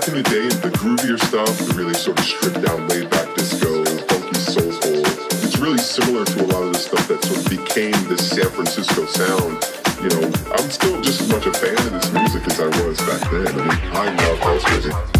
Back in the day, the groovier stuff, the really sort of stripped down, laid back disco, funky soulful, it's really similar to a lot of the stuff that sort of became this San Francisco sound. You know, I'm still just as much a fan of this music as I was back then. I mean, I love house music.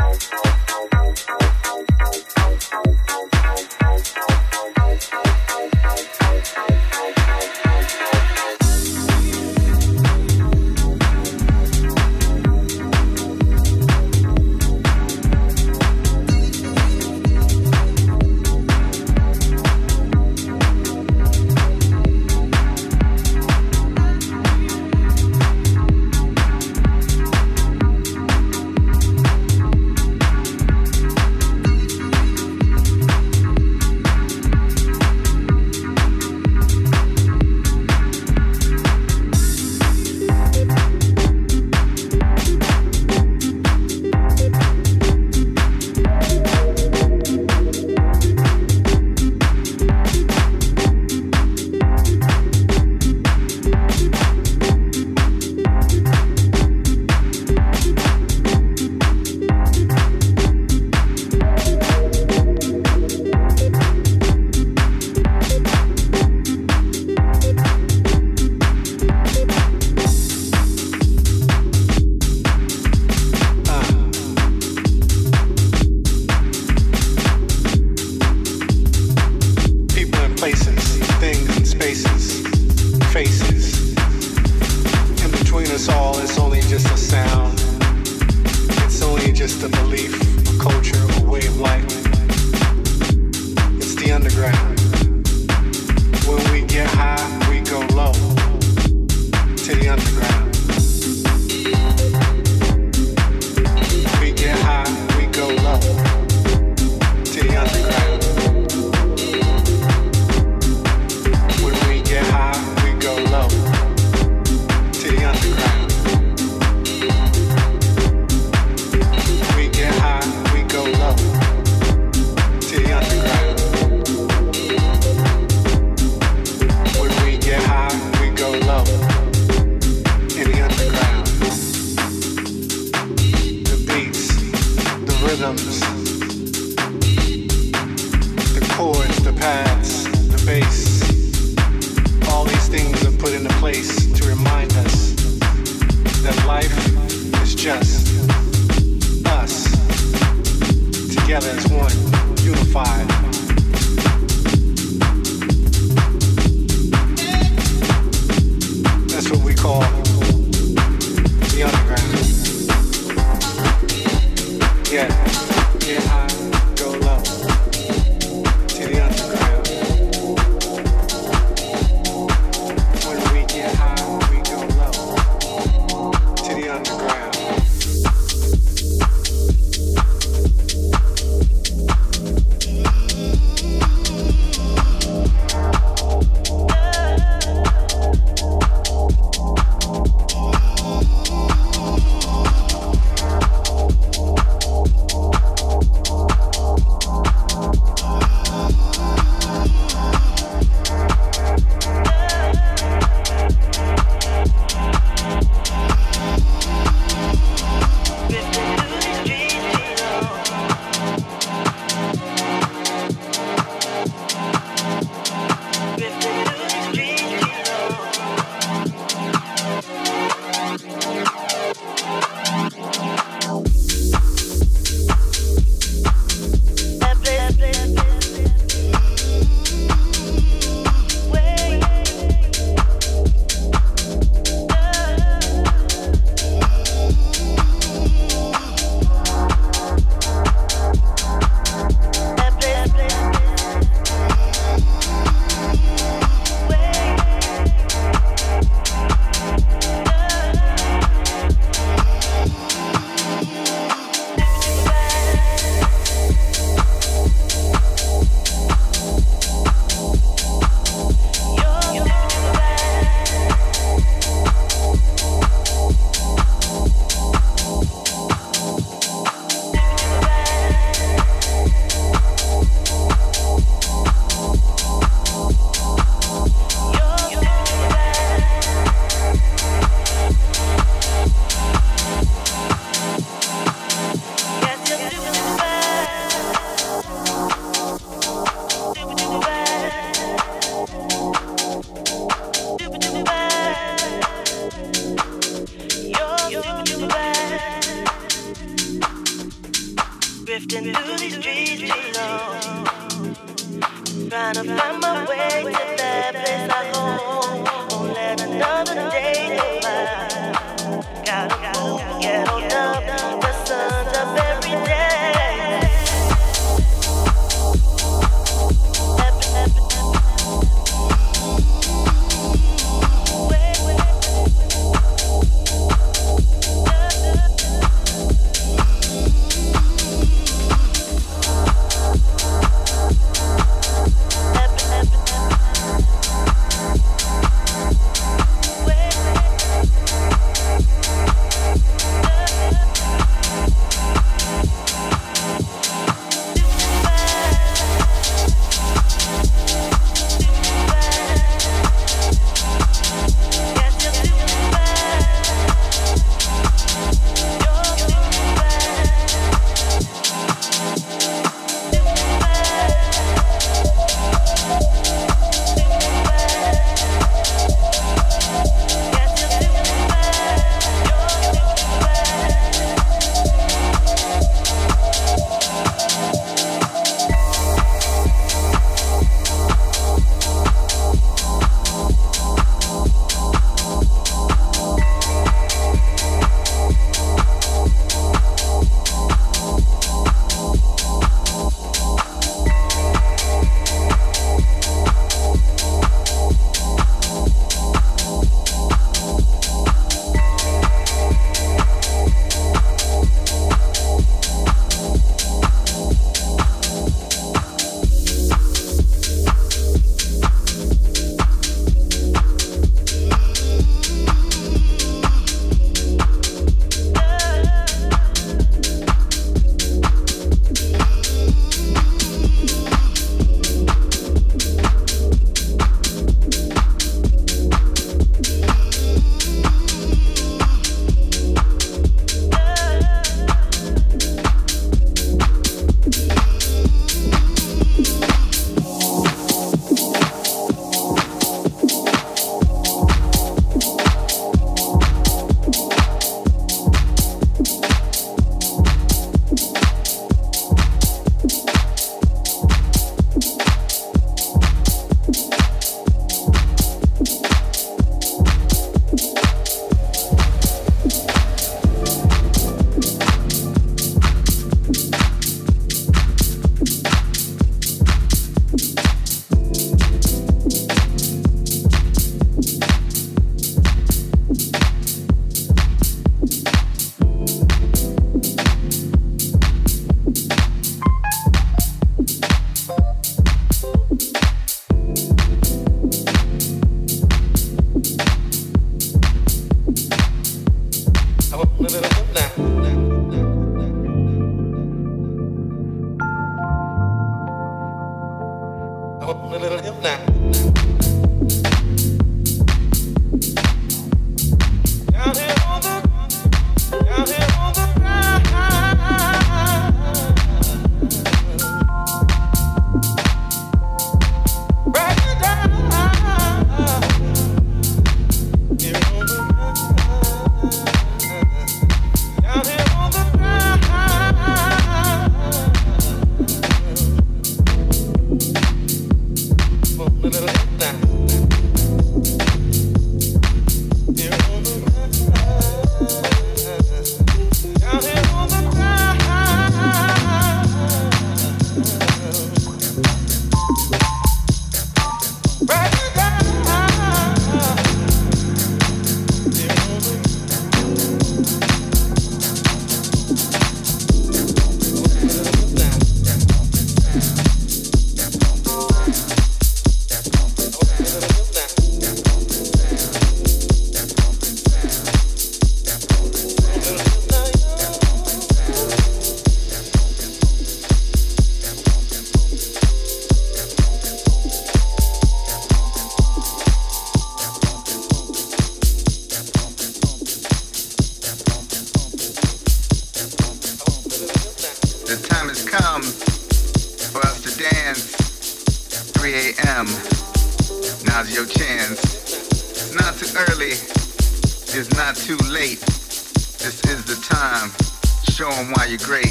you're great.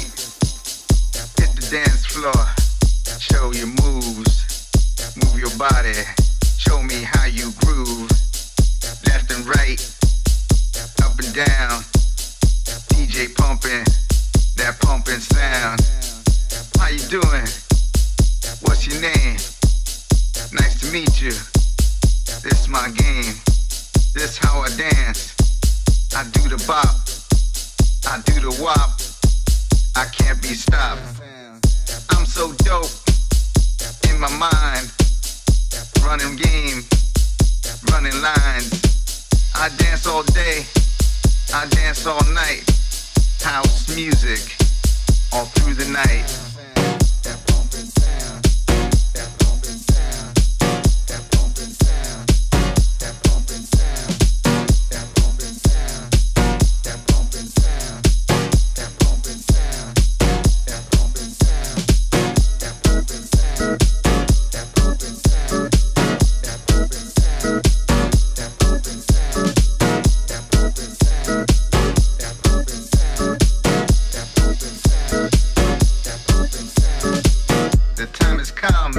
time has come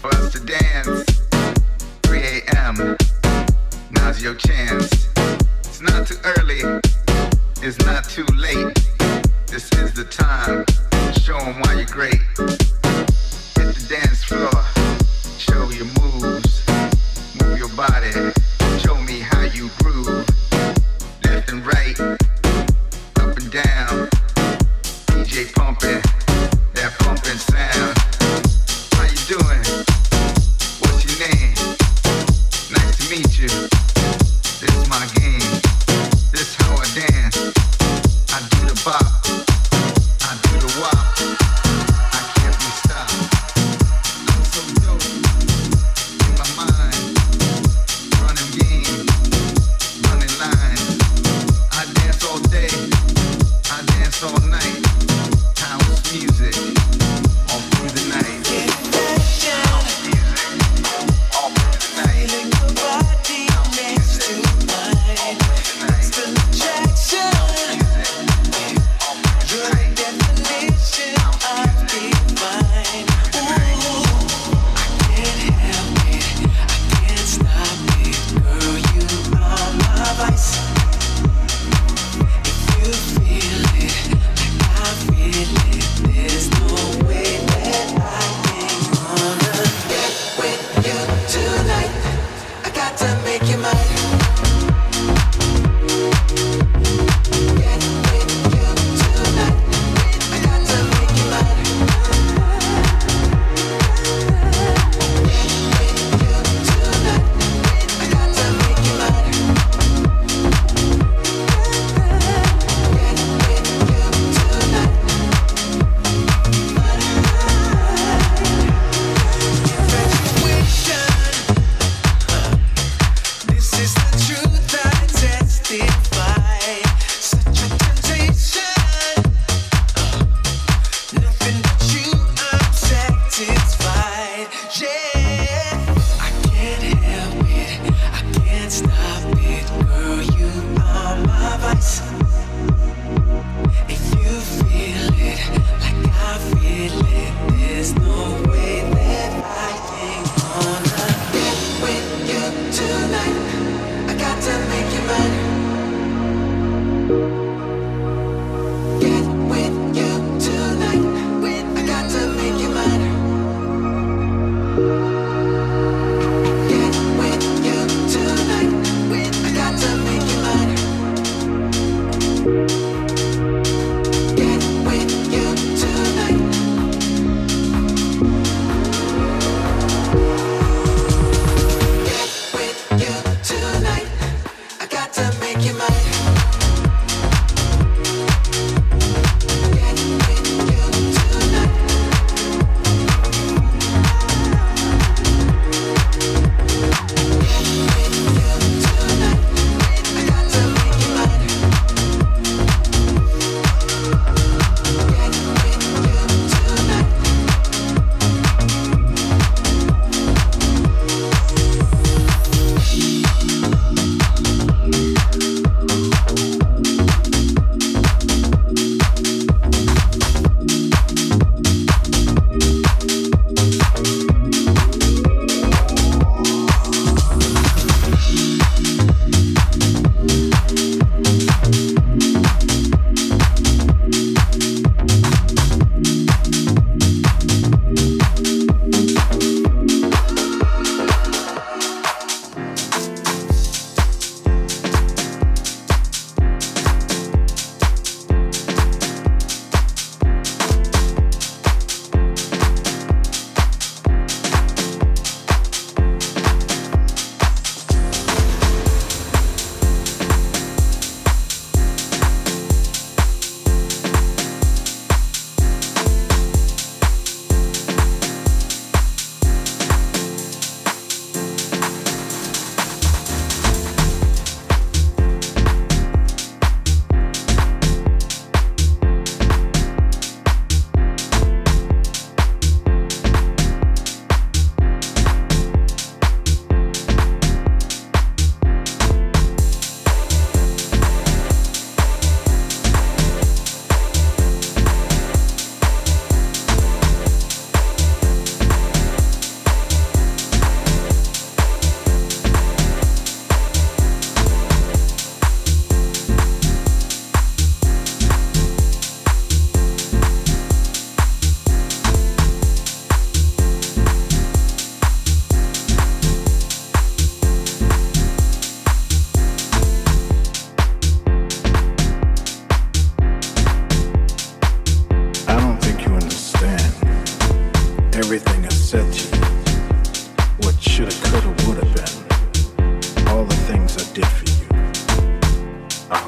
for us to dance. 3 a.m. Now's your chance.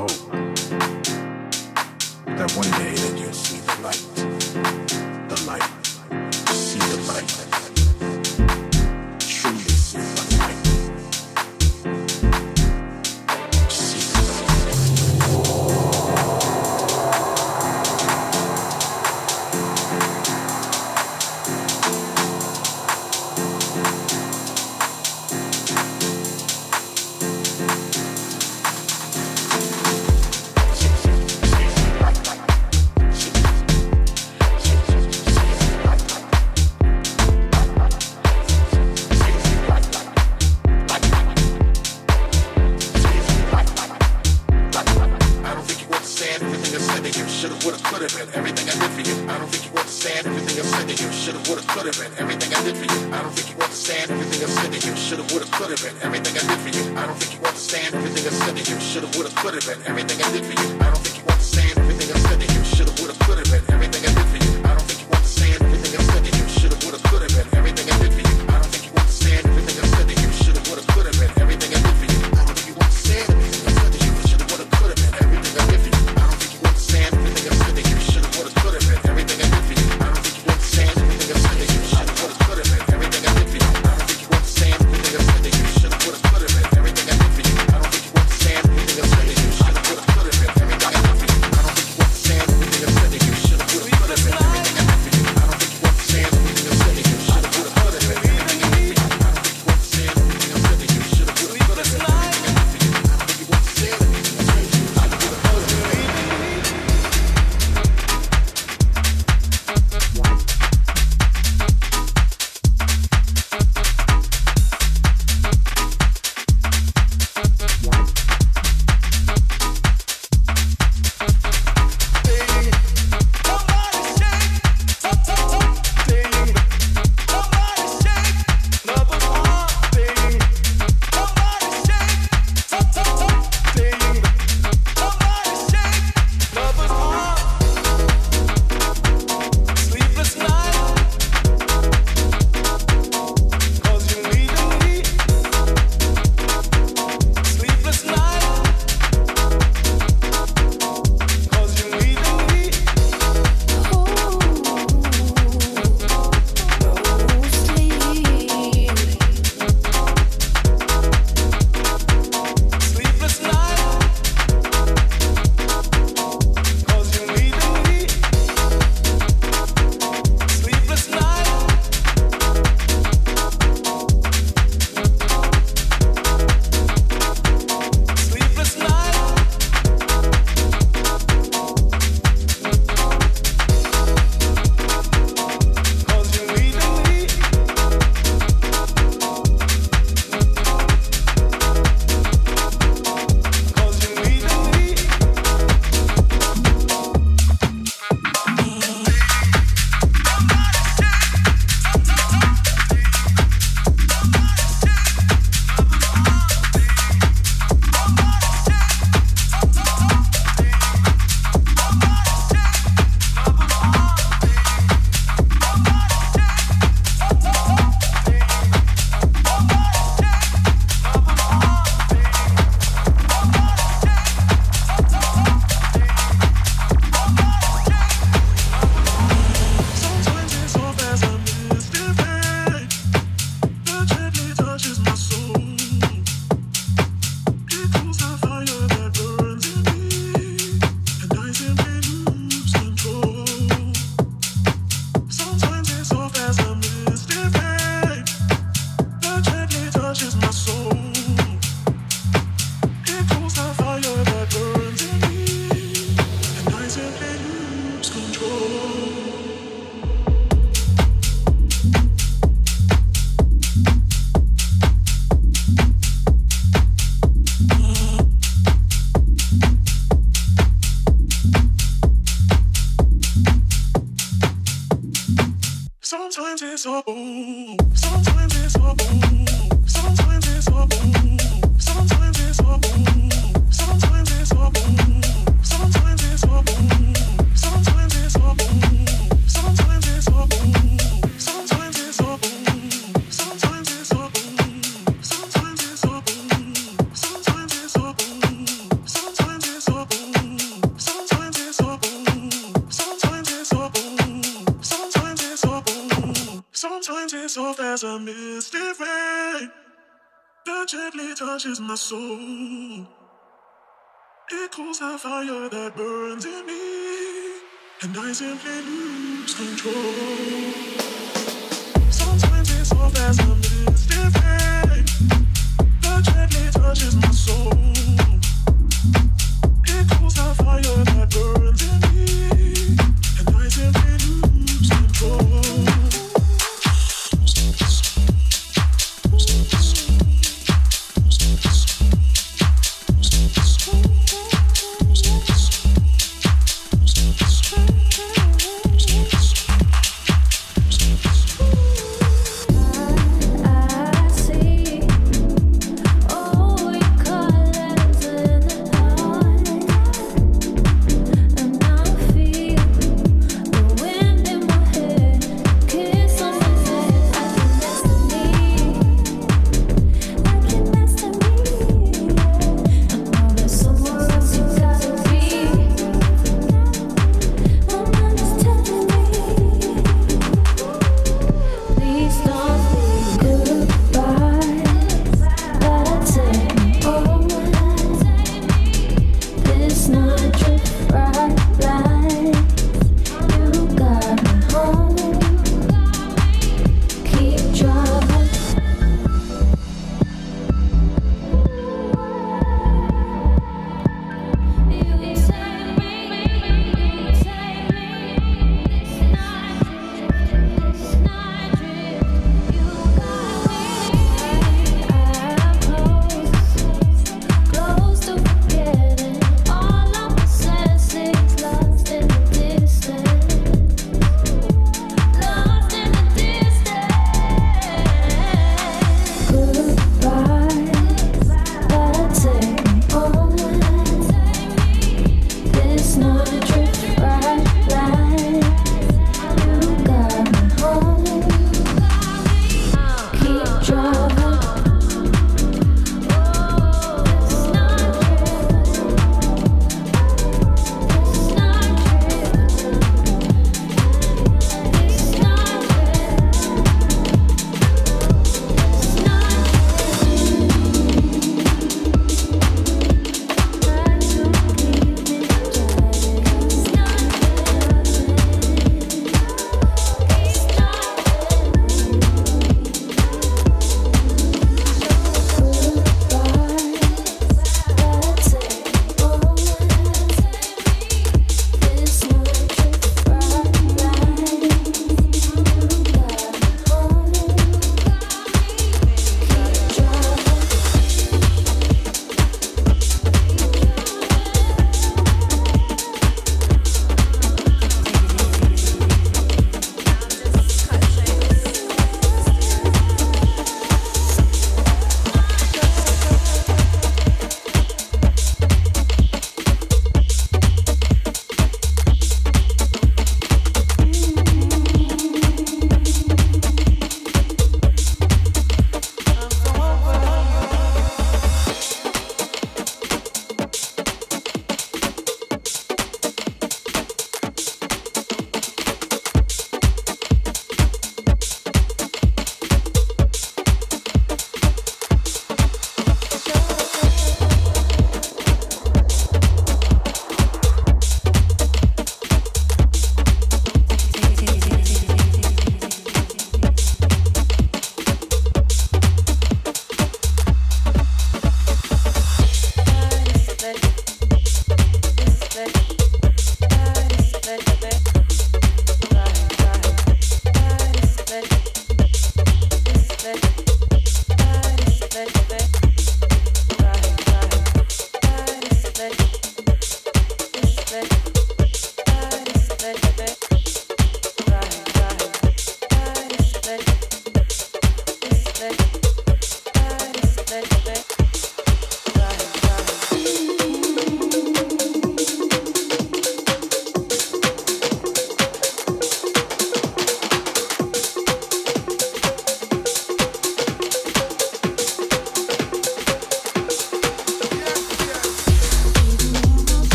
hope that one day